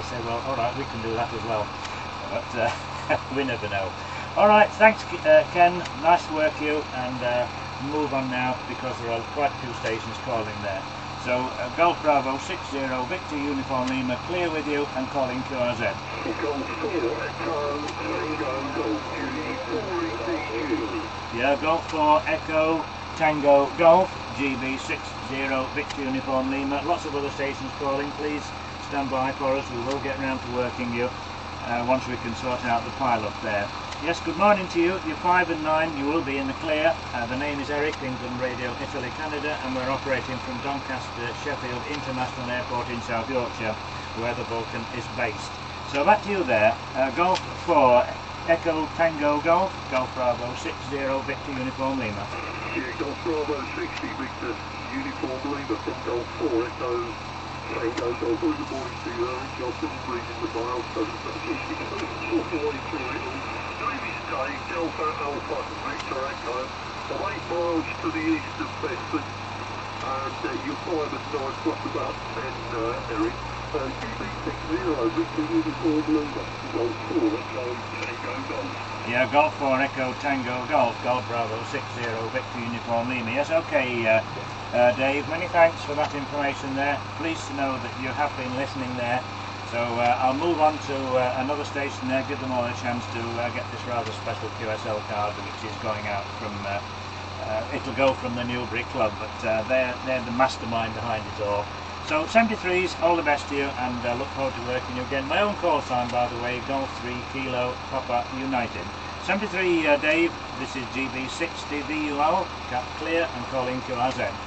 may say, well, all right, we can do that as well. But uh, we never know. All right, thanks, uh, Ken. Nice work, you. And uh, move on now because there are quite a few stations calling there. So, uh, Golf Bravo 60, Victor Uniform Lima, clear with you and calling QRZ. Golf 4, Echo, Tango, Golf, GB4ETU. Yeah, Golf 4, Echo, Tango, Golf, GB60, Victor Uniform Lima. Lots of other stations calling. Please stand by for us. We will get round to working you uh, once we can sort out the pile up there. Yes, good morning to you. You're 5 and 9. You will be in the clear. Uh, the name is Eric, England Radio, Italy, Canada, and we're operating from Doncaster, Sheffield International Airport in South Yorkshire, where the Vulcan is based. So back to you there. Uh, Golf 4, Echo Tango Golf, Golf Bravo 60, Victor Uniform Lima. Yeah, Golf Bravo 60, Victor, Uniform Lima from Golf 4, Echo, The milestones. That's 62, all the way through it all. Davis Day, Delta Alpha, Victor Echo. I'm eight miles to the east of Bedford. And uh, you're five and nine plus about 10, uh, Eric. GB60, Victor Uniform Lima, Golf 4, Echo. Yeah, Golf 4 Echo Tango Golf, Golf Bravo 60 Victor Uniform Lima. Yes, okay, uh, uh, Dave, many thanks for that information there. Pleased to know that you have been listening there. So uh, I'll move on to uh, another station there, give them all a chance to uh, get this rather special QSL card which is going out from, uh, uh, it'll go from the Newbury Club, but uh, they're, they're the mastermind behind it all. So 73s, all the best to you and uh, look forward to working you again. My own call sign by the way, Golf 3 Kilo Papa United. 73 uh, Dave, this is GB60 VUL, cap clear and calling QRZ.